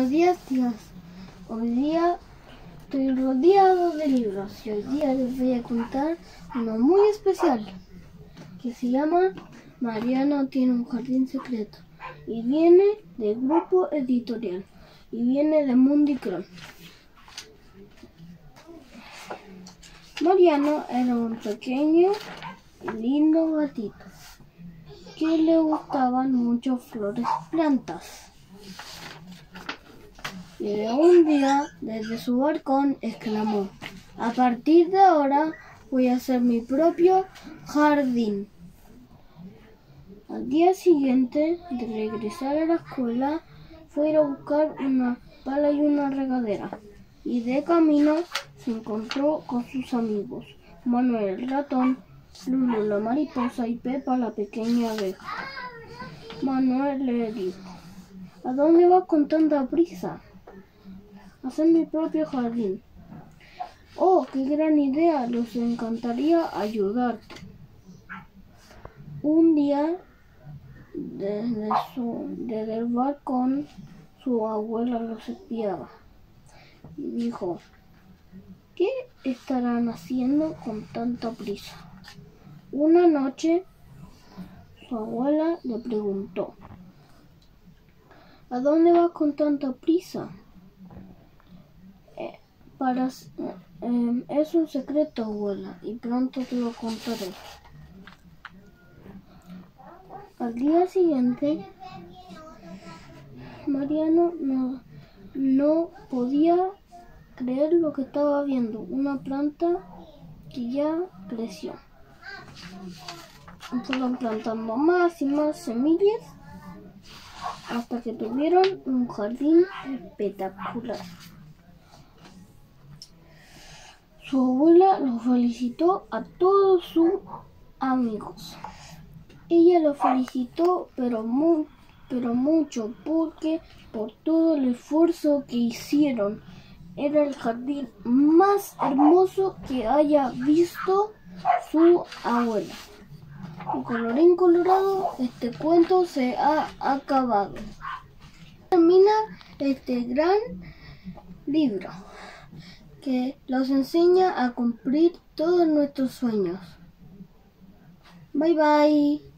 Buenos días, tías. Hoy día estoy rodeado de libros y hoy día les voy a contar uno muy especial que se llama Mariano tiene un jardín secreto y viene del grupo editorial y viene de Mundicron. Mariano era un pequeño y lindo gatito que le gustaban mucho flores plantas. Y un día, desde su balcón, exclamó, a partir de ahora voy a hacer mi propio jardín. Al día siguiente de regresar a la escuela, fue a buscar una pala y una regadera. Y de camino se encontró con sus amigos, Manuel el ratón, Lulu la mariposa y Pepa la pequeña abeja. Manuel le dijo, ¿a dónde vas con tanta prisa? Hacer mi propio jardín. Oh, qué gran idea, nos encantaría ayudarte. Un día, desde, su, desde el balcón, su abuela los espiaba y dijo, ¿qué estarán haciendo con tanta prisa? Una noche, su abuela le preguntó, ¿a dónde vas con tanta prisa? Eh, es un secreto, abuela, y pronto te lo contaré. Al día siguiente, Mariano no, no podía creer lo que estaba viendo. Una planta que ya creció. Fueron plantando más y más semillas hasta que tuvieron un jardín espectacular. Su abuela lo felicitó a todos sus amigos. Ella lo felicitó, pero, pero mucho, porque por todo el esfuerzo que hicieron. Era el jardín más hermoso que haya visto su abuela. Y colorín colorado, este cuento se ha acabado. Termina este gran libro que los enseña a cumplir todos nuestros sueños. Bye bye.